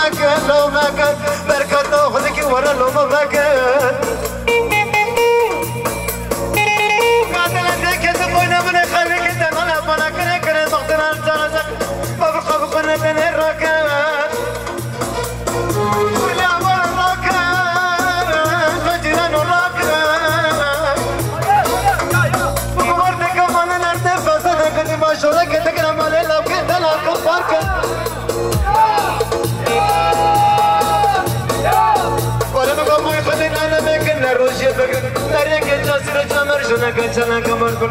I got no back. جمر شنا كنشنا كمر كل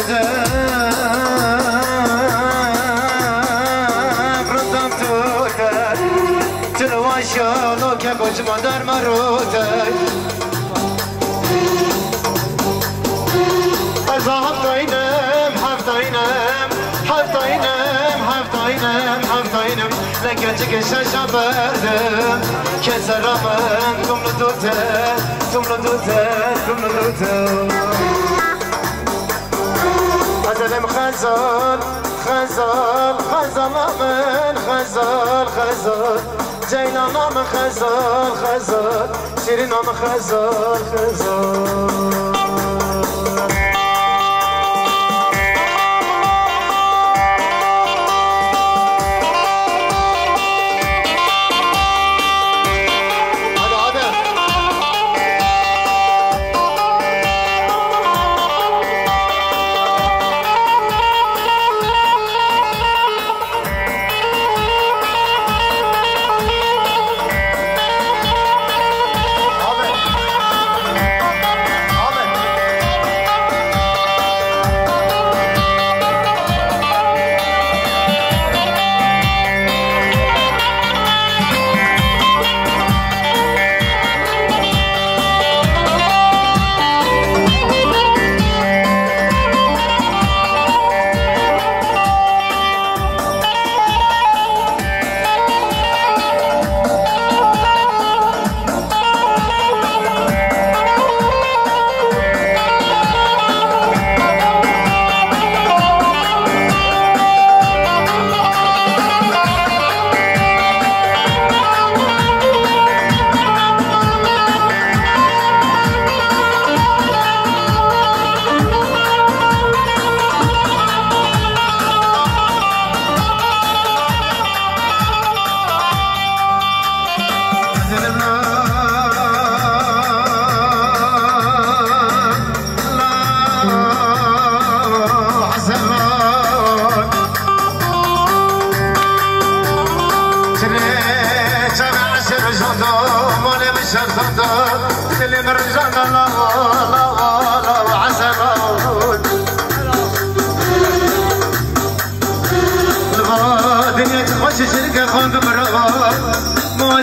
Tüte tüte Fırından tüte Keseramın kumlu tute Kumlu غزلم خزال خزال خزال من خزال خزال جيلان من خزال خزال شيرين من خزال خزال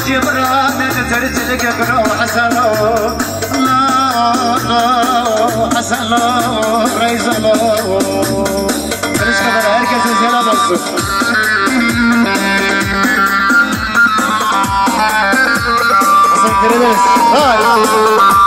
جبران ترسلك بروح سلو لا حسن لو ريز لو ترش kadar herkesin selam olsun. Teşekkür ederiz. Hayır.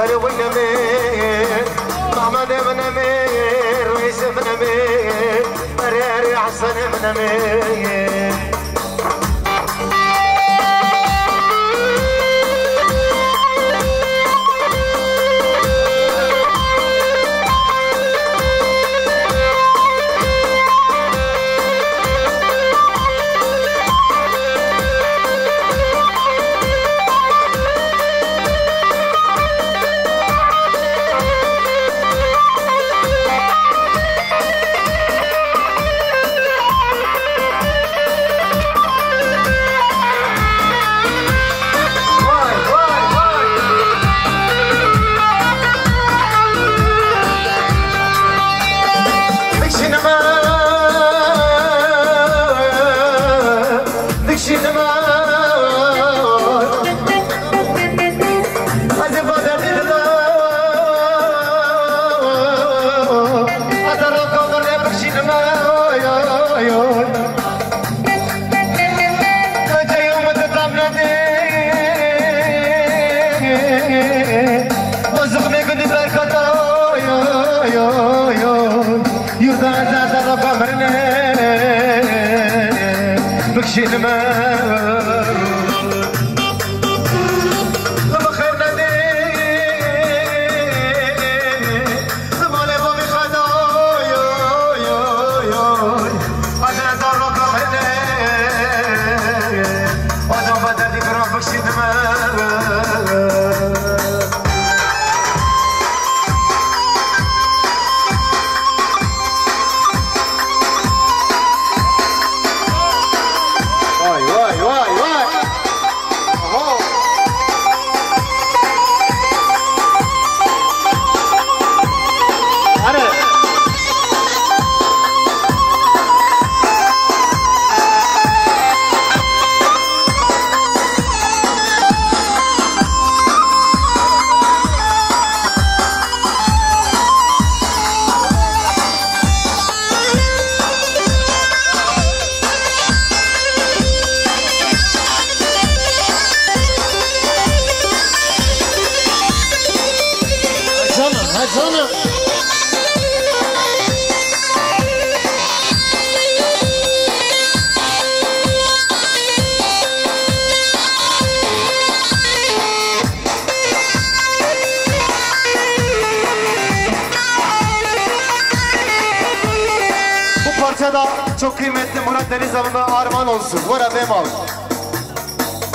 خير ونمير محمد بن امير ويس بن امير مرير حسن بن امير Yurda da da da شنمه Şidmet sana. Bu parçada çok kıymetli Murat Deniz Denizalı'na armağan olsun. Murat Emal.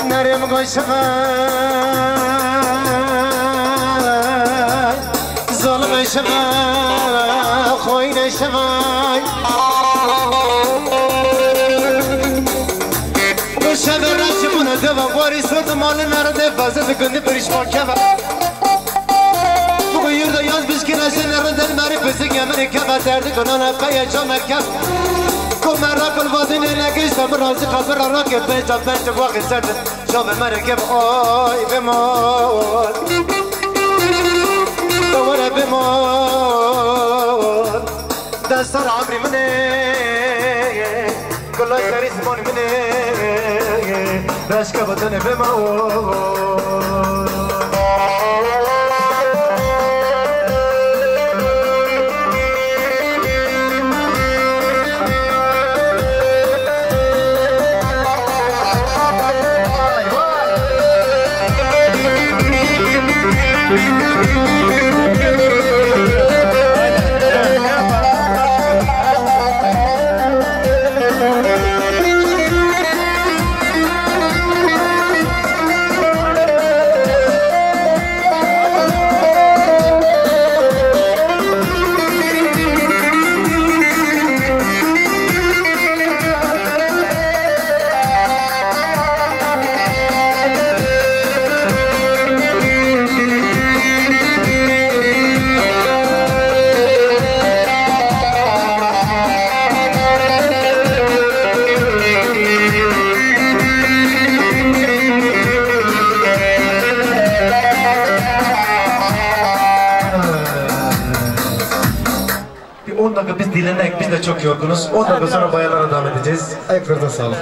Nerem kaşığı نشوم خوی نشوم دو شب رشی بونه دو باری سوت مال نرده وزد گنده پریشمان کبه بگو یرده یاز بیش که نشه نرده مری پسی گمری کبه درده کنانه پیجا مکبه کمر را کل وادی نگیشتم رازی خبر را که پیجا پیجا واقع سرده شاب مرکب آی به مال mor dasar amri mene kula karis mon mene rashka vatan be mor dinlenek biz de çok yorgunuz. 10 dakika sonra bayanlara devam edeceğiz. Ayaklarına sağlık.